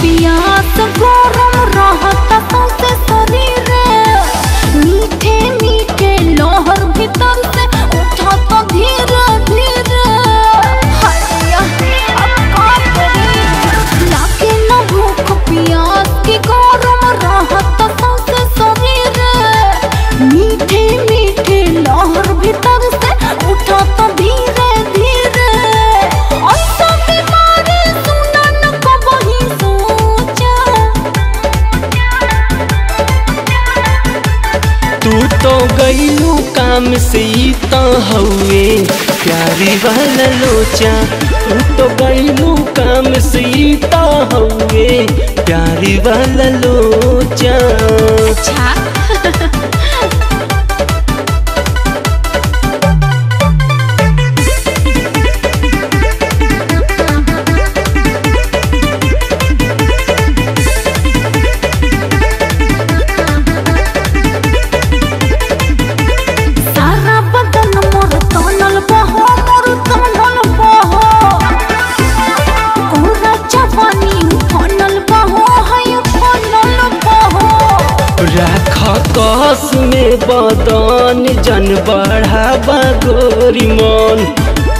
biasa kurang तो गईलू काम से तो हउए प्यारी वाला लोचा, तू तो गईलू काम से तो हउए प्यारी वाला लोचा। बदन जन बढ़ावा गोरी मन।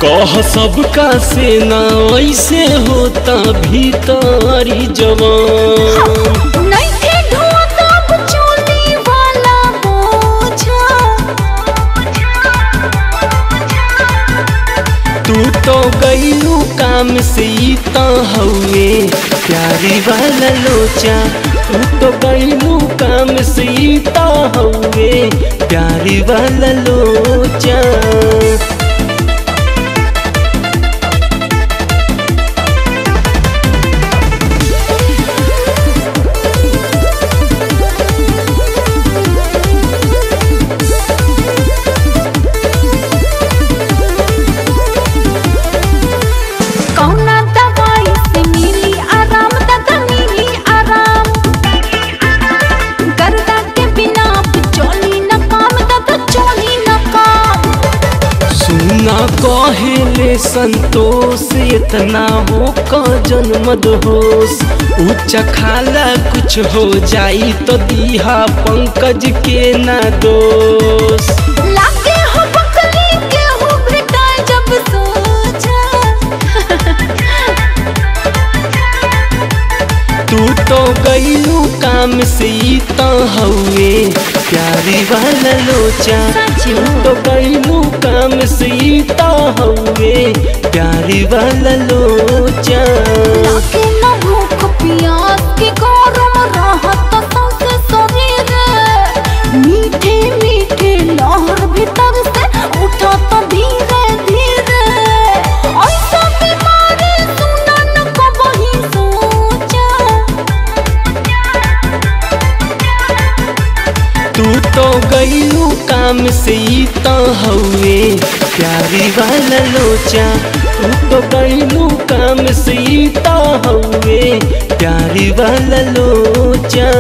कह सबका सेना ऐसे होता भीतरी जवान। तू तो गईलू काम से ई तो हउए प्यारी वाला लोचा तू गईलू काम सीता हउए प्यारी वाला लोचा। संतोष इतना हो का जन्मद होश उच्च खाला कुछ हो जाई तो दीहा पंकज के ना दोष। तू तो गईलू काम से तो हउए प्यारी वाला लोचा। काम सीता हउए प्यारी वाला लोचा। काम से ई तो प्यारी वाला लोचा तू तो कहीनु काम से ई तो प्यारी वाला लोचा।